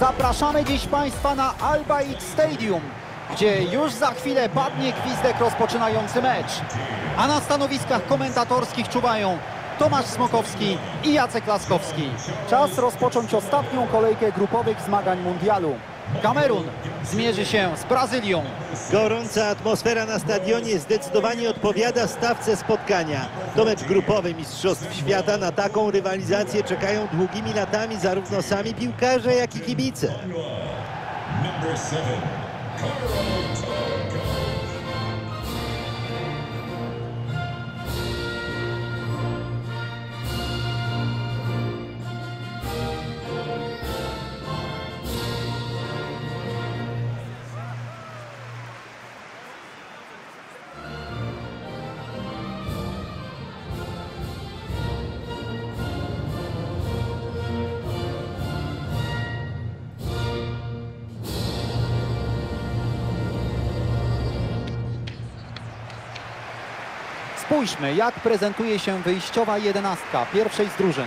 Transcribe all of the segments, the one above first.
Zapraszamy dziś Państwa na Alba Stadium, gdzie już za chwilę padnie gwizdek rozpoczynający mecz. A na stanowiskach komentatorskich czuwają Tomasz Smokowski i Jacek Laskowski. Czas rozpocząć ostatnią kolejkę grupowych zmagań mundialu. Kamerun zmierzy się z Brazylią. Gorąca atmosfera na stadionie zdecydowanie odpowiada stawce spotkania. To mecz grupowy Mistrzostw Świata. Na taką rywalizację czekają długimi latami zarówno sami piłkarze, jak i kibice. Spójrzmy, jak prezentuje się wyjściowa jedenastka pierwszej z drużyn.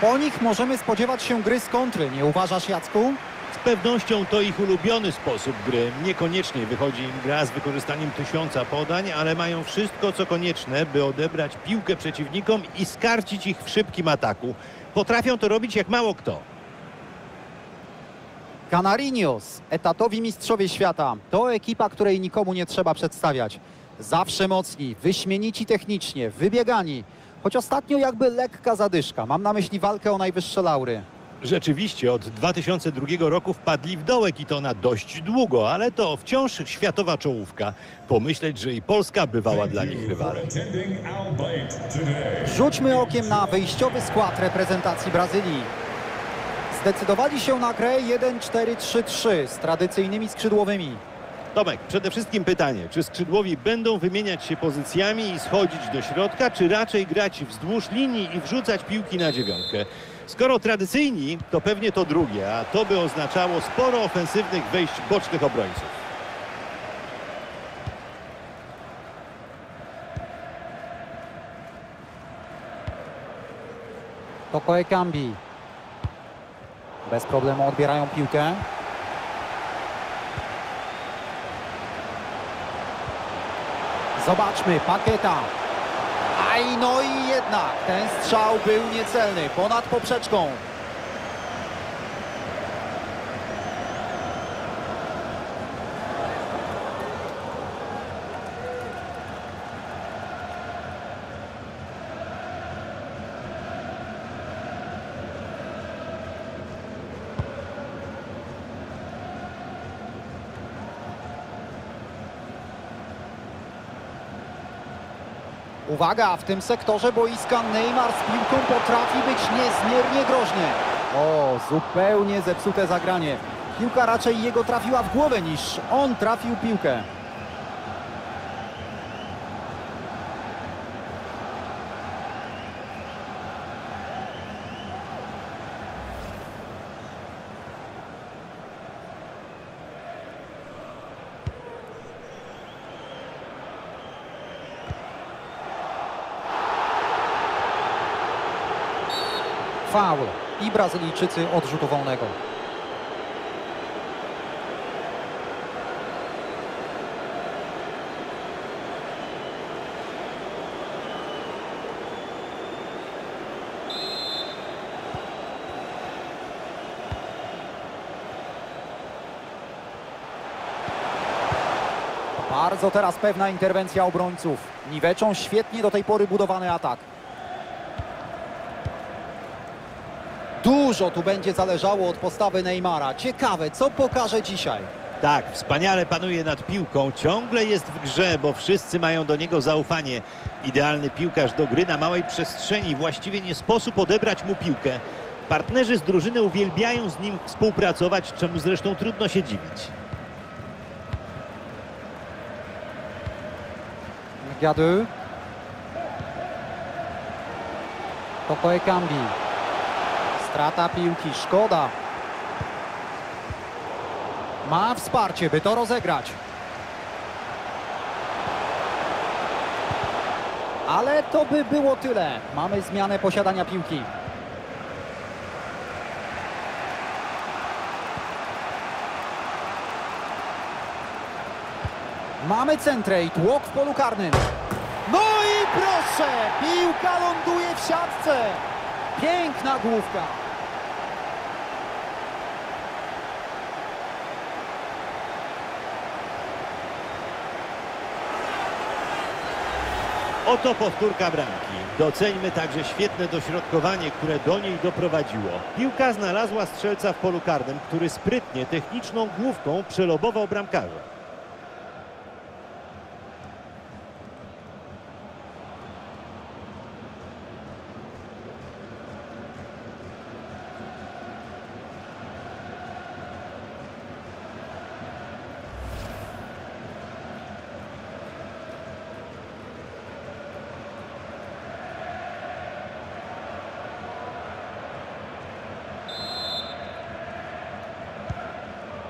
Po nich możemy spodziewać się gry z kontry, nie uważasz Jacku? Z pewnością to ich ulubiony sposób gry. Niekoniecznie wychodzi im gra z wykorzystaniem tysiąca podań, ale mają wszystko, co konieczne, by odebrać piłkę przeciwnikom i skarcić ich w szybkim ataku. Potrafią to robić jak mało kto. Canarinos, etatowi mistrzowie świata. To ekipa, której nikomu nie trzeba przedstawiać. Zawsze mocni, wyśmienici technicznie, wybiegani. Choć ostatnio jakby lekka zadyszka. Mam na myśli walkę o najwyższe laury. Rzeczywiście od 2002 roku wpadli w dołek i to na dość długo, ale to wciąż światowa czołówka. Pomyśleć, że i Polska bywała dla nich rywalem. Rzućmy okiem na wyjściowy skład reprezentacji Brazylii. Zdecydowali się na grę 1-4-3-3 z tradycyjnymi skrzydłowymi. Tomek, przede wszystkim pytanie, czy skrzydłowi będą wymieniać się pozycjami i schodzić do środka, czy raczej grać wzdłuż linii i wrzucać piłki na dziewiątkę? Skoro tradycyjni, to pewnie to drugie, a to by oznaczało sporo ofensywnych wejść bocznych obrońców. Toko Ekambi. Bez problemu odbierają piłkę. Zobaczmy, Paketa. Aj, no i jednak ten strzał był niecelny, ponad poprzeczką. Uwaga, w tym sektorze boiska Neymar z piłką potrafi być niezmiernie groźnie. O, zupełnie zepsute zagranie. Piłka raczej jego trafiła w głowę niż on trafił piłkę. Faul i Brazylijczycy od wolnego. Bardzo teraz pewna interwencja obrońców. Niweczą świetnie do tej pory budowany atak. Dużo tu będzie zależało od postawy Neymara. Ciekawe, co pokaże dzisiaj. Tak, wspaniale panuje nad piłką, ciągle jest w grze, bo wszyscy mają do niego zaufanie. Idealny piłkarz do gry na małej przestrzeni, właściwie nie sposób odebrać mu piłkę. Partnerzy z drużyny uwielbiają z nim współpracować, czemu zresztą trudno się dziwić. Gadu. Toko Ekambi. Strata piłki, szkoda. Ma wsparcie, by to rozegrać. Ale to by było tyle. Mamy zmianę posiadania piłki. Mamy centrę i tłok w polu karnym. No i proszę, piłka ląduje w siatce. Piękna główka. Oto powtórka bramki. Doceńmy także świetne dośrodkowanie, które do niej doprowadziło. Piłka znalazła strzelca w polu karnym, który sprytnie, techniczną główką przelobował bramkarza.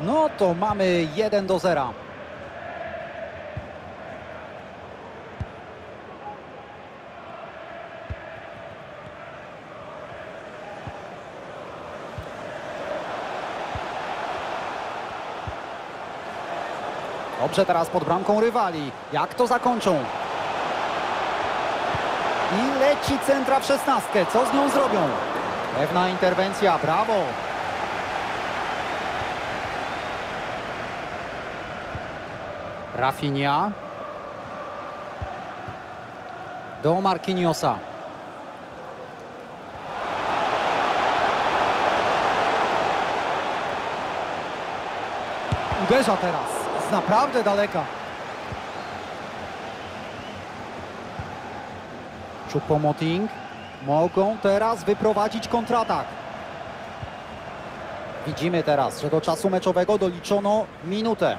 No to mamy 1 do 0. Dobrze teraz pod bramką rywali. Jak to zakończą? I leci centra w szesnastkę. Co z nią zrobią? Pewna interwencja, brawo. Rafinha. Do Marquinhosa. Uderza teraz z naprawdę daleka. Choupo-Moting mogą teraz wyprowadzić kontratak. Widzimy teraz, że do czasu meczowego doliczono minutę.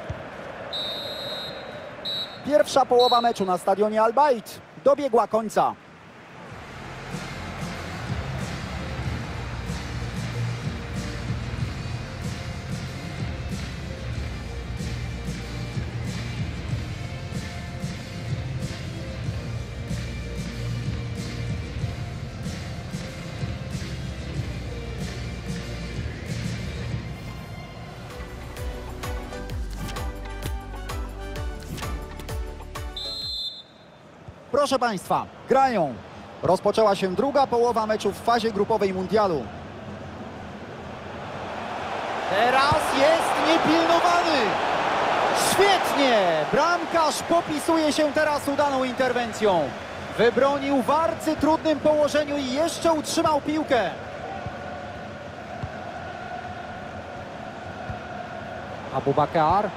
Pierwsza połowa meczu na stadionie Al-Bait dobiegła końca. Proszę Państwa, grają. Rozpoczęła się druga połowa meczu w fazie grupowej mundialu. Teraz jest niepilnowany. Świetnie! Bramkarz popisuje się teraz udaną interwencją. Wybronił w arcy trudnym położeniu i jeszcze utrzymał piłkę. Abubakar.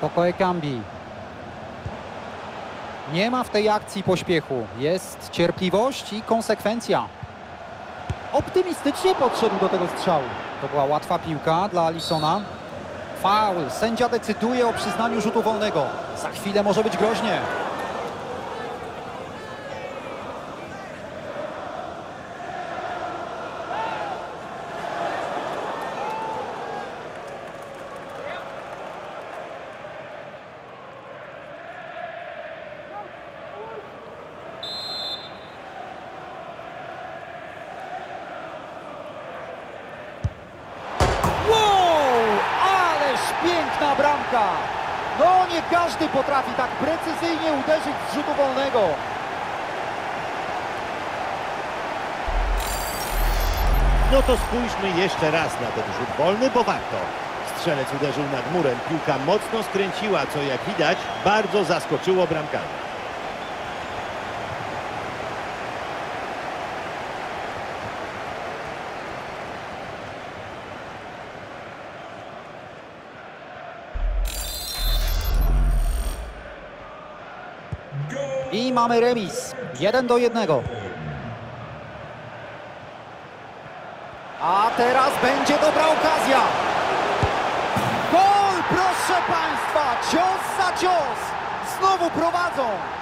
Toko Ekambi. Nie ma w tej akcji pośpiechu. Jest cierpliwość i konsekwencja. Optymistycznie podszedł do tego strzału. To była łatwa piłka dla Alisona. Faul. Sędzia decyduje o przyznaniu rzutu wolnego. Za chwilę może być groźnie. Wow! Ależ piękna bramka! No nie każdy potrafi tak precyzyjnie uderzyć z rzutu wolnego. No to spójrzmy jeszcze raz na ten rzut wolny, bo warto. Strzelec uderzył nad murem, piłka mocno skręciła, co jak widać bardzo zaskoczyło bramkarza. I mamy remis. Jeden do jednego. A teraz będzie dobra okazja. Gol, proszę Państwa! Cios za cios! Znowu prowadzą!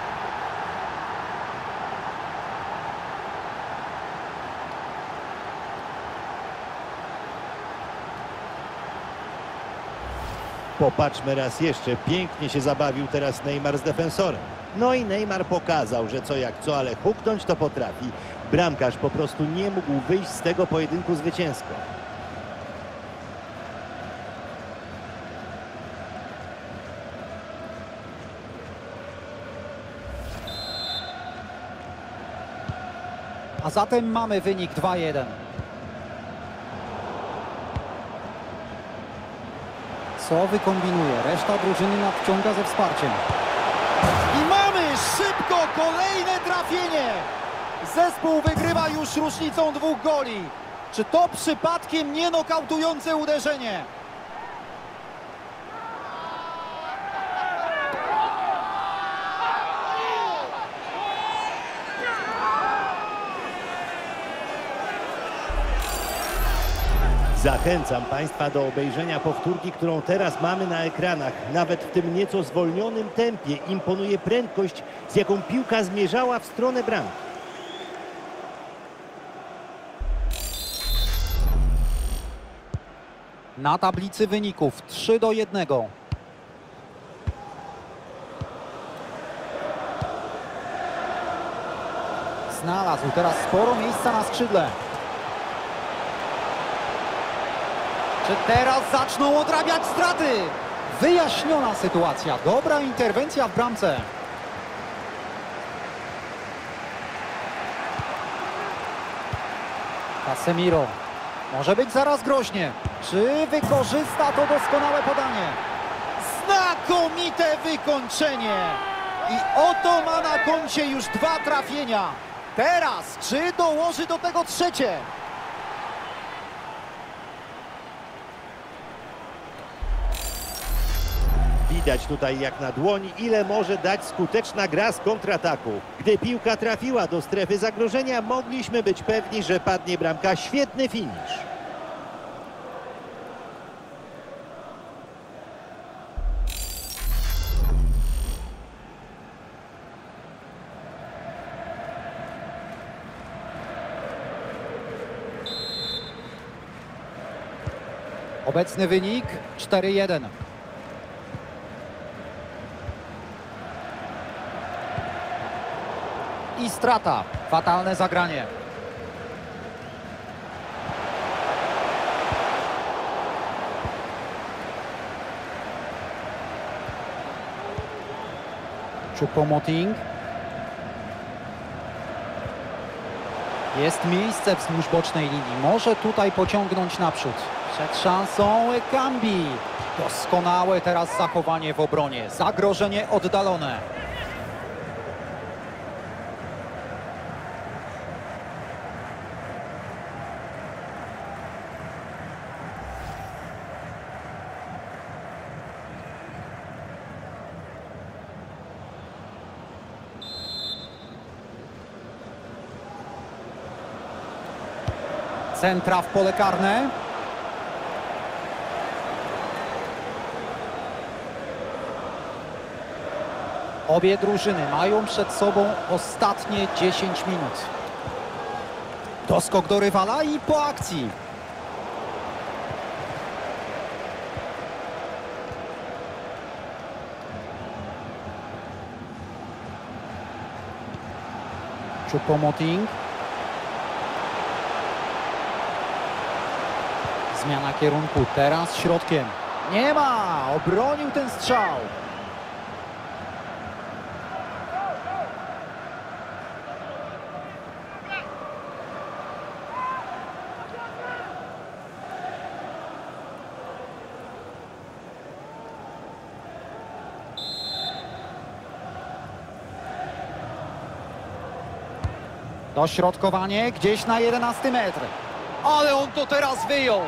Popatrzmy raz jeszcze. Pięknie się zabawił teraz Neymar z defensorem. No i Neymar pokazał, że co jak co, ale huknąć to potrafi. Bramkarz po prostu nie mógł wyjść z tego pojedynku zwycięsko. A zatem mamy wynik 2-1. Co wykombinuje? Reszta drużyny nadciąga ze wsparciem. I mamy szybko kolejne trafienie! Zespół wygrywa już różnicą dwóch goli. Czy to przypadkiem nie nokautujące uderzenie? Zachęcam Państwa do obejrzenia powtórki, którą teraz mamy na ekranach. Nawet w tym nieco zwolnionym tempie imponuje prędkość, z jaką piłka zmierzała w stronę bramki. Na tablicy wyników 3 do 1. Znalazł teraz sporo miejsca na skrzydle. Czy teraz zaczną odrabiać straty? Wyjaśniona sytuacja. Dobra interwencja w bramce. Casemiro. Może być zaraz groźnie. Czy wykorzysta to doskonałe podanie? Znakomite wykończenie! I oto ma na koncie już dwa trafienia. Teraz, czy dołoży do tego trzecie? Widać tutaj jak na dłoni, ile może dać skuteczna gra z kontrataku. Gdy piłka trafiła do strefy zagrożenia, mogliśmy być pewni, że padnie bramka. Świetny finisz. Obecny wynik 4-1. I strata. Fatalne zagranie. Choupo-Moting. Jest miejsce wzdłuż bocznej linii. Może tutaj pociągnąć naprzód. Przed szansą Ekambi. Doskonałe teraz zachowanie w obronie. Zagrożenie oddalone. Centra w pole karne. Obie drużyny mają przed sobą ostatnie 10 minut. Doskok do rywala i po akcji. Choupo-Moting. Zmiana kierunku, teraz środkiem. Nie ma! Obronił ten strzał. Dośrodkowanie gdzieś na 11 metr. Ale on to teraz wyjął.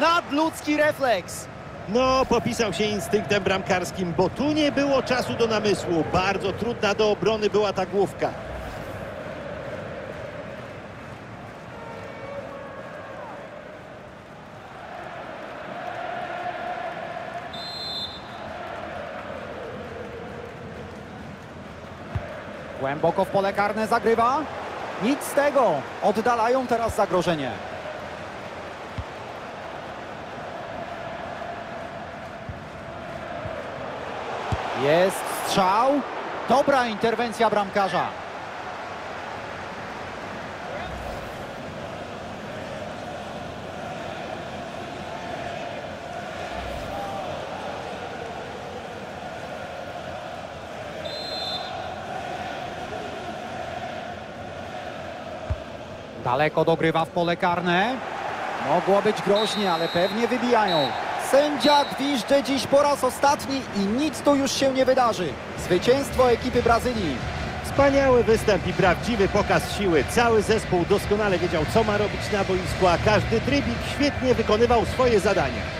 Nadludzki refleks. No, popisał się instynktem bramkarskim, bo tu nie było czasu do namysłu. Bardzo trudna do obrony była ta główka. Głęboko w pole karne zagrywa. Nic z tego. Oddalają teraz zagrożenie. Jest strzał. Dobra interwencja bramkarza. Daleko dogrywa w pole karne. Mogło być groźnie, ale pewnie wybijają. Sędzia gwizdże dziś po raz ostatni i nic tu już się nie wydarzy. Zwycięstwo ekipy Brazylii. Wspaniały występ i prawdziwy pokaz siły. Cały zespół doskonale wiedział, co ma robić na boisku, a każdy trybik świetnie wykonywał swoje zadania.